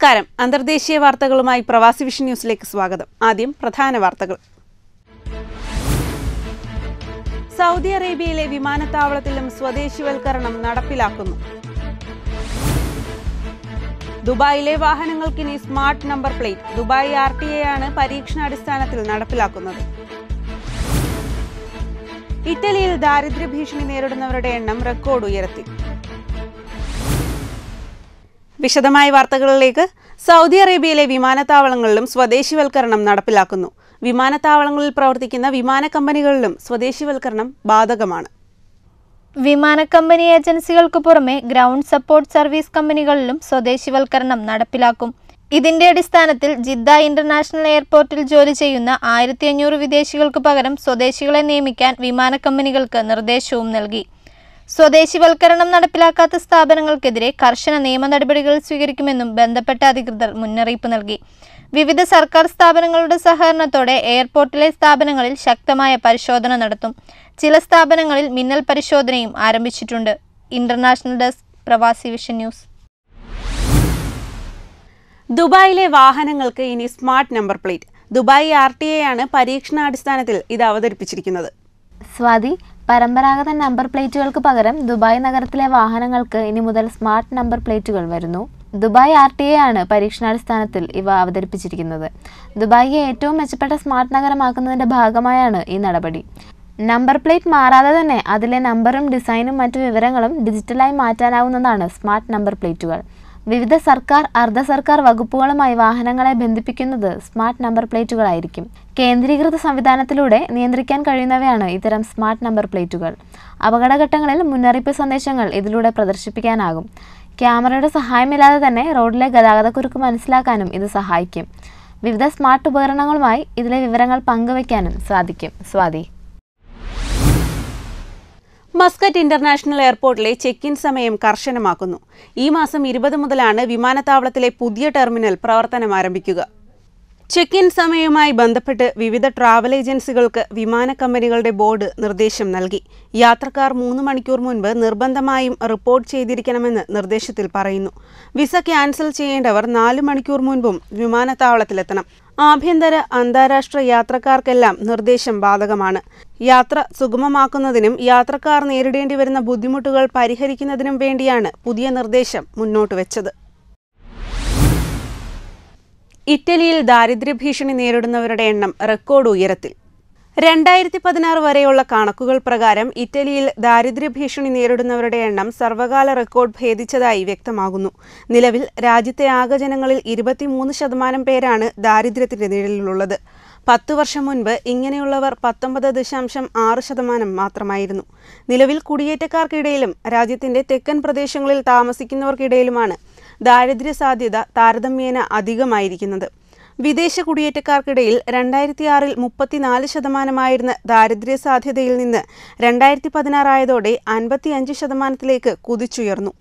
നമസ്കാരം. അന്തർദേശീയ വാർത്തകളുമായി പ്രവാസി വിഷൻ ന്യൂസിലേക്ക് സ്വാഗതം. ആദ്യം പ്രധാന വാർത്തകൾ. സൗദി അറേബ്യയിലെ വിമാനത്താവളത്തിലും സ്വദേശിവൽക്കരണം നടപ്പിലാക്കുന്നു. ദുബായിലെ വാഹനങ്ങൾക്കിനി smart number plate. Dubai R T A ആണ് പരീക്ഷണാടിസ്ഥാനത്തിൽ നടപ്പിലാക്കുന്നത്. ഇറ്റലിയിൽ ദാരിദ്ര്യ ഭീഷണി നേരിടുന്നവരുടെ എണ്ണം റെക്കോർഡ് ഉയർത്തി. വിശദമായ വാർത്തകളിലേക്ക് സൗദി അറേബ്യയിലെ വിമാനത്താവളങ്ങളിലും സ്വദേശിവൽക്കരണം നടപ്പിലാക്കുന്നു. വിമാനത്താവളങ്ങളിൽ പ്രവർത്തിക്കുന്ന വിമാന കമ്പനികളിലും സ്വദേശിവൽക്കരണം ബാധകമാണ്. വിമാന കമ്പനി ഏജൻസികൾക്ക് പുറമെ ഗ്രൗണ്ട് സപ്പോർട്ട് സർവീസ് കമ്പനികളിലും സ്വദേശിവൽക്കരണം നടപ്പിലാക്കും. ഇതിന്റെ അടിസ്ഥാനത്തിൽ ജിദ്ദ ഇന്റർനാഷണൽ എയർപോർട്ടിൽ ജോലി ചെയ്യുന്ന ആയിരത്തി അഞ്ഞൂറ് വിദേശികൾക്ക് പകരം സ്വദേശികളെ നിയമിക്കാൻ വിമാന കമ്പനികൾക്ക് നിർദ്ദേശവും നൽകി. സ്വദേശിവൽക്കരണം നടപ്പിലാക്കാത്ത സ്ഥാപനങ്ങൾക്കെതിരെ കർശന നിയമ നടപടികൾ സ്വീകരിക്കുമെന്നും ബന്ധപ്പെട്ട അധികൃതർ മുന്നറിയിപ്പ് നൽകി. വിവിധ സർക്കാർ സ്ഥാപനങ്ങളുടെ സഹകരണത്തോടെ എയർപോർട്ടിലെ സ്ഥാപനങ്ങളിൽ ശക്തമായ പരിശോധന നടത്തും. ചില സ്ഥാപനങ്ങളിൽ മിന്നൽ പരിശോധനയും ആരംഭിച്ചിട്ടുണ്ട്. International desk Pravasi Vision News. ദുബായിലെ വാഹനങ്ങൾക്ക് ഇനി smart number plate. Dubai R T A ആണ് പരീക്ഷണാടിസ്ഥാനത്തിൽ ഇത് അവതരിപ്പിച്ചിരിക്കുന്നത്. സ്വാതി പരമ്പരാഗത നമ്പർ പ്ലേറ്റുകൾക്ക് പകരം ദുബായ് നഗരത്തിലെ വാഹനങ്ങൾക്ക് ഇനി മുതൽ സ്മാർട്ട് നമ്പർ പ്ലേറ്റുകൾ വരുന്നു. ദുബായ് ആർ ടി എ ആണ് പരീക്ഷണാടിസ്ഥാനത്തിൽ ഇവ അവതരിപ്പിച്ചിരിക്കുന്നത്. ദുബായിയെ ഏറ്റവും മെച്ചപ്പെട്ട സ്മാർട്ട് നഗരമാക്കുന്നതിന്റെ ഭാഗമായാണ് ഈ നടപടി. നമ്പർ പ്ലേറ്റ് മാറാതെ തന്നെ അതിലെ നമ്പറും ഡിസൈനും മറ്റു വിവരങ്ങളും ഡിജിറ്റലായി മാറ്റാനാവുന്നതാണ് സ്മാർട്ട് നമ്പർ പ്ലേറ്റുകൾ. വിവിധ സർക്കാർ അർദ്ധ സർക്കാർ വകുപ്പുകളുമായി വാഹനങ്ങളെ ബന്ധിപ്പിക്കുന്നത് സ്മാർട്ട് നമ്പർ പ്ലേറ്റുകളായിരിക്കും. കേന്ദ്രീകൃത സംവിധാനത്തിലൂടെ നിയന്ത്രിക്കാൻ കഴിയുന്നവയാണ് ഇത്തരം സ്മാർട്ട് നമ്പർ പ്ലേറ്റുകൾ. അപകടഘട്ടങ്ങളിൽ മുന്നറിയിപ്പ് സന്ദേശങ്ങൾ ഇതിലൂടെ പ്രദർശിപ്പിക്കാനാകും. ക്യാമറയുടെ സഹായമില്ലാതെ തന്നെ റോഡിലെ ഗതാഗതക്കുരുക്ക് മനസ്സിലാക്കാനും ഇത് സഹായിക്കും. വിവിധ സ്മാർട്ട് ഉപകരണങ്ങളുമായി ഇതിലെ വിവരങ്ങൾ പങ്കുവയ്ക്കാനും സാധിക്കും. സ്വാതി. മസ്കറ്റ് ഇന്റർനാഷണൽ എയർപോർട്ടിലെ ചെക്ക് ഇൻ സമയം കർശനമാക്കുന്നു. ഈ മാസം ഇരുപത് മുതലാണ് വിമാനത്താവളത്തിലെ പുതിയ ടെർമിനൽ പ്രവർത്തനം ആരംഭിക്കുക. ചെക്ക് ഇൻ സമയവുമായി ബന്ധപ്പെട്ട് വിവിധ ട്രാവൽ ഏജൻസികൾക്ക് വിമാന കമ്പനികളുടെ ബോർഡ് നിർദ്ദേശം നൽകി. യാത്രക്കാർ മൂന്ന് മണിക്കൂർ മുൻപ് നിർബന്ധമായും റിപ്പോർട്ട് ചെയ്തിരിക്കണമെന്ന് നിർദ്ദേശത്തിൽ പറയുന്നു. വിസ ക്യാൻസൽ ചെയ്യേണ്ടവർ നാല് മണിക്കൂർ മുൻപും വിമാനത്താവളത്തിലെത്തണം. ആഭ്യന്തര അന്താരാഷ്ട്ര യാത്രക്കാർക്കെല്ലാം നിർദ്ദേശം ബാധകമാണ്. യാത്ര സുഗമമാക്കുന്നതിനും യാത്രക്കാർ നേരിടേണ്ടി വരുന്ന ബുദ്ധിമുട്ടുകൾ പരിഹരിക്കുന്നതിനും വേണ്ടിയാണ് പുതിയ നിർദ്ദേശം മുന്നോട്ട് വെച്ചത്. ഇറ്റലിയിൽ ദാരിദ്ര്യ ഭീഷണി നേരിടുന്നവരുടെ എണ്ണം റെക്കോർഡ് ഉയരത്തിൽ. രണ്ടായിരത്തി പതിനാറ് വരെയുള്ള കണക്കുകൾ പ്രകാരം ഇറ്റലിയിൽ ദാരിദ്ര്യ ഭീഷണി നേരിടുന്നവരുടെ എണ്ണം സർവകാല റെക്കോർഡ് ഭേദിച്ചതായി വ്യക്തമാകുന്നു. നിലവിൽ രാജ്യത്തെ ആകെ ജനങ്ങളിൽ ഇരുപത്തിമൂന്ന് ശതമാനം പേരാണ് ദാരിദ്ര്യത്തിന്റെ നിഴലിലുള്ളത്. പത്തു വർഷം മുൻപ് ഇങ്ങനെയുള്ളവർ പത്തൊമ്പത് ദശാംശം ആറ് ശതമാനം മാത്രമായിരുന്നു. നിലവിൽ കുടിയേറ്റക്കാർക്കിടയിലും രാജ്യത്തിന്റെ തെക്കൻ പ്രദേശങ്ങളിൽ താമസിക്കുന്നവർക്കിടയിലുമാണ് ദാരിദ്ര്യ സാധ്യത താരതമ്യേന അധികമായിരിക്കുന്നത്. വിദേശ കുടിയേറ്റക്കാർക്കിടയിൽ രണ്ടായിരത്തി ആറിൽ മുപ്പത്തിനാല് ശതമാനമായിരുന്ന ദാരിദ്ര്യ സാധ്യതയിൽ നിന്ന് രണ്ടായിരത്തി പതിനാറായതോടെ അൻപത്തിയഞ്ച് ശതമാനത്തിലേക്ക് കുതിച്ചുയർന്നു.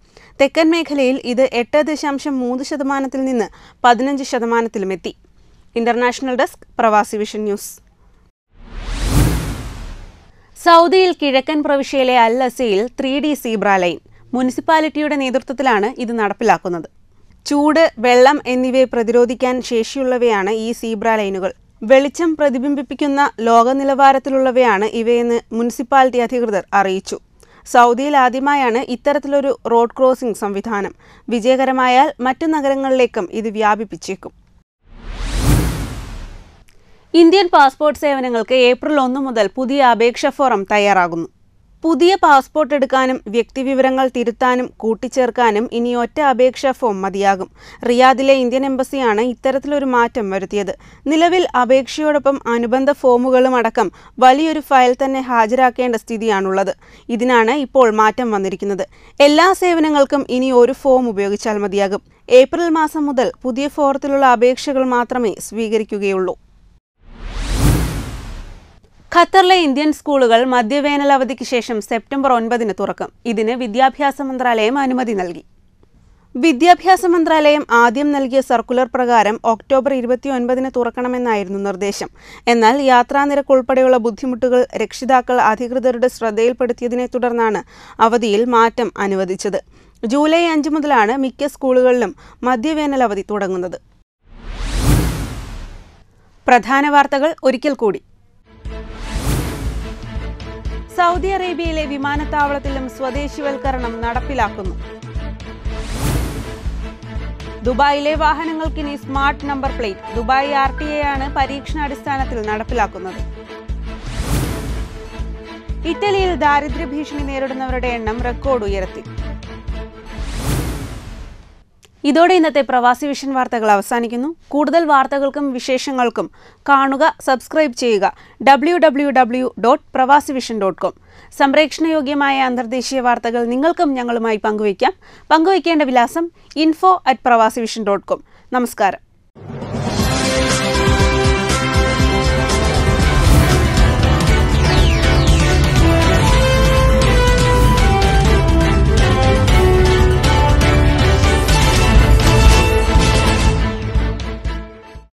തെക്കൻ മേഖലയിൽ ഇത് എട്ട് ദശാംശം മൂന്ന് ശതമാനത്തിൽ നിന്ന് പതിനഞ്ച് ശതമാനത്തിലുമെത്തി. International desk Pravasi Vision News. സൗദിയിൽ കിഴക്കൻ പ്രവിശ്യയിലെ അൽ അസയിൽ ത്രീ ഡി സീബ്ര ലൈൻ മുനിസിപ്പാലിറ്റിയുടെ നേതൃത്വത്തിലാണ് ഇത് നടപ്പിലാക്കുന്നത്. ചൂട് വെള്ളം എന്നിവയെ പ്രതിരോധിക്കാൻ ശേഷിയുള്ളവയാണ് ഈ സീബ്ര ലൈനുകൾ. വെളിച്ചം പ്രതിബിംബിപ്പിക്കുന്ന ലോക നിലവാരത്തിലുള്ളവയാണ് ഇവയെന്ന് മുനിസിപ്പാലിറ്റി അധികൃതർ അറിയിച്ചു. സൗദിയിൽ ആദ്യമായാണ് ഇത്തരത്തിലൊരു റോഡ് ക്രോസിംഗ് സംവിധാനം. വിജയകരമായാൽ മറ്റു നഗരങ്ങളിലേക്കും ഇത് വ്യാപിപ്പിച്ചേക്കും. ഇന്ത്യൻ പാസ്പോർട്ട് സേവനങ്ങൾക്ക് ഏപ്രിൽ ഒന്ന് മുതൽ പുതിയ അപേക്ഷ ഫോറം തയ്യാറാകുന്നു. പുതിയ പാസ്പോർട്ട് എടുക്കാനും വ്യക്തിവിവരങ്ങൾ തിരുത്താനും കൂട്ടിച്ചേർക്കാനും ഇനി ഒറ്റ അപേക്ഷാ ഫോം മതിയാകും. റിയാദിലെ ഇന്ത്യൻ എംബസിയാണ് ഇത്തരത്തിലൊരു മാറ്റം വരുത്തിയത്. നിലവിൽ അപേക്ഷയോടൊപ്പം അനുബന്ധ ഫോമുകളും അടക്കം വലിയൊരു ഫയൽ തന്നെ ഹാജരാക്കേണ്ട സ്ഥിതിയാണുള്ളത്. ഇതിനാണ് ഇപ്പോൾ മാറ്റം വന്നിരിക്കുന്നത്. എല്ലാ സേവനങ്ങൾക്കും ഇനി ഒരു ഫോം ഉപയോഗിച്ചാൽ മതിയാകും. ഏപ്രിൽ മാസം മുതൽ പുതിയ ഫോറത്തിലുള്ള അപേക്ഷകൾ മാത്രമേ സ്വീകരിക്കുകയുള്ളൂ. ഖത്തറിലെ ഇന്ത്യൻ സ്കൂളുകൾ മധ്യവേനൽ അവധിക്ക് ശേഷം സെപ്റ്റംബർ ഒൻപതിന് തുറക്കും. ഇതിന് വിദ്യാഭ്യാസ മന്ത്രാലയം അനുമതി നൽകി. വിദ്യാഭ്യാസ മന്ത്രാലയം ആദ്യം നൽകിയ സർക്കുലർ പ്രകാരം ഒക്ടോബർ ഇരുപത്തിയൊൻപതിന് തുറക്കണമെന്നായിരുന്നു നിർദ്ദേശം. എന്നാൽ യാത്രാനിരക്ക് ഉൾപ്പെടെയുള്ള ബുദ്ധിമുട്ടുകൾ രക്ഷിതാക്കൾ അധികൃതരുടെ ശ്രദ്ധയിൽപ്പെടുത്തിയതിനെ തുടർന്നാണ് അവധിയിൽ മാറ്റം അനുവദിച്ചത്. ജൂലൈ അഞ്ച് മുതലാണ് മിക്ക സ്കൂളുകളിലും മധ്യവേനൽ അവധി തുടങ്ങുന്നത്. പ്രധാന വാർത്തകൾ ഒരിക്കൽ കൂടി. സൗദി അറേബ്യയിലെ വിമാനത്താവളത്തിലും സ്വദേശിവൽക്കരണം നടപ്പിലാക്കുന്നു. ദുബായിലെ വാഹനങ്ങൾക്കിനി smart number plate Dubai R T A ആണ് പരീക്ഷണാടിസ്ഥാനത്തിൽ നടപ്പിലാക്കുന്നത്. ഇറ്റലിയിൽ ദാരിദ്ര്യ ഭീഷണി നേരിടുന്നവരുടെ എണ്ണം റെക്കോർഡ് ഉയർത്തി. ഇതോടെ ഇന്നത്തെ പ്രവാസി വിഷൻ വാർത്തകൾ അവസാനിക്കുന്നു. കൂടുതൽ വാർത്തകൾക്കും വിശേഷങ്ങൾക്കും കാണുക സബ്സ്ക്രൈബ് ചെയ്യുക. W W W dot Pravasi Vision dot com സംപ്രേക്ഷണയോഗ്യമായ അന്തർദേശീയ വാർത്തകൾ നിങ്ങൾക്കും ഞങ്ങളുമായി പങ്കുവയ്ക്കാം. പങ്കുവയ്ക്കേണ്ട വിലാസം info at Pravasi Vision dot com നമസ്കാരം.